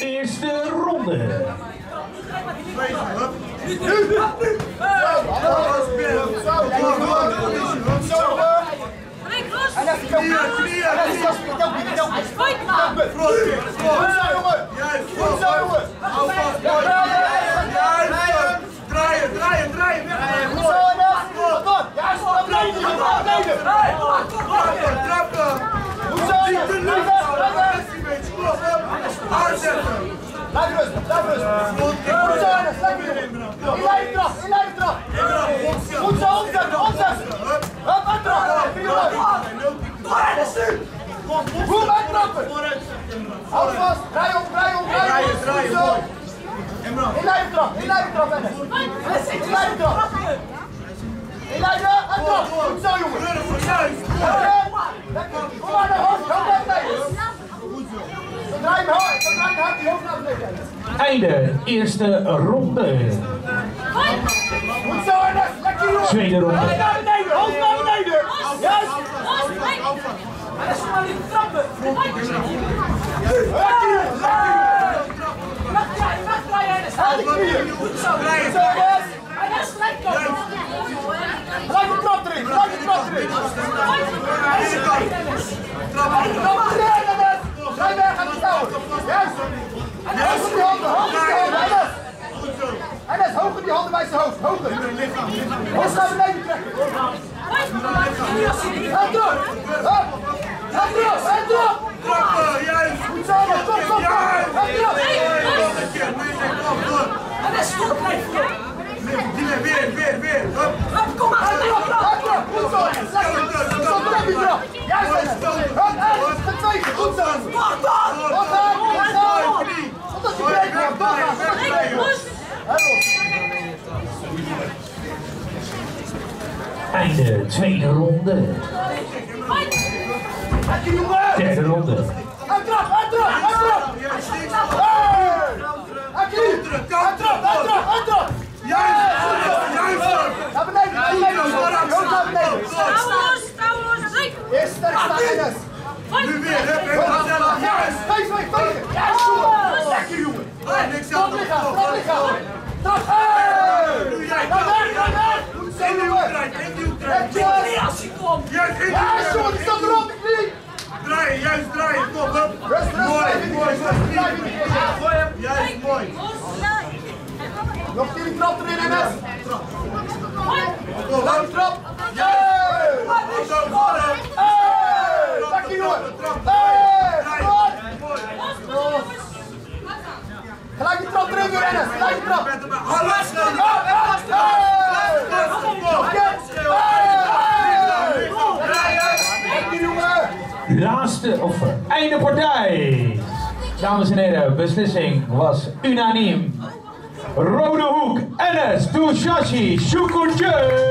eerste ronde. Draaien, draaien, draaien. Trappen. Niet te lucht houden. Een beetje. Kom op. Aanzetten. Blijf rustig, blijf rustig. Goed zo, Ernest, lekker jongen. Inleiden trap, inleiden trap. Goed zo, omzetten, omzetten. Goed uittrappen. Houd vast, draai om, draai om, draai om. Draaien, Goed zo. mooi. Inleiden trap, inleiden trap, Ernest. Inleiden trap. Inleiden, uittrap. Goed zo, jongen. Rudder, juist. Lekker. Kom maar naar hoofd, hoofd naar beneden. Einde eerste ronde. Tweede ronde. Hoofd naar beneden, hoofd naar beneden. Kom maar niet trappen. Gelijk de trap erin, gelijk de trap erin. Deze kant. Trap aan de Trap erin, Ernest. Draai weg aan die touwen. Juist. Hoog op die handen, hoog op die handen, op die handen bij zijn hoofd, hoger. Hoofd naar beneden trekken. En terug. Hup. En terug, en terug. Trappen, juist. Goed zo, Ernest, kom, kom, kom. Juist. En terug. Nog een keer. Nee, nee, kom, door. Nee, Weer, weer, weer. Hup. En terug, en terug. Goed zo, Ernest. Lekker. Goed zo, terug die trap. Juist, Ernest. Hup, Ernest, met twee. Goed zo. Wacht aan. Wacht aan, wacht aan. Knie. Totdat je breekt hebt, doorgaan. En los. Einde tweede ronde. Derde ronde. Juist, links. Hey! Akkie! Uittrap, uittrap, uittrap. Juist. Juist. Naar beneden, naar beneden. Naar beneden. Staan, Ernest. Nu weer, hup. Even gezellig. Juist. Veeg, veeg, veeg. Juist, jongen. Lekker, jongen. Ah, niks Trap aan de lichaam, kop. trap lichaam. Trap, hey! Doe jij Naar dat. weg, naar weg. Goed zo, Eén duw jongen. draait, één draait. Netjes. Juist, één Juist, duw jongen. Die staat erop, knie. Draaien, juist draaien. Kom, rust. Mooi, in mooi. in knie. Juist, mooi. Nog die trap erin. Kom, Lange hup. trap. Hey! Zo, vooruit. Hey! Lekker, jongen. Mooi. Gelijk die trap erin weer, Ernest. Gelijk die trap. Los, snel. laatste of einde partij. Dames en heren, beslissing was unaniem. Rode Hoek, Enes, Dushashi, Shukurje.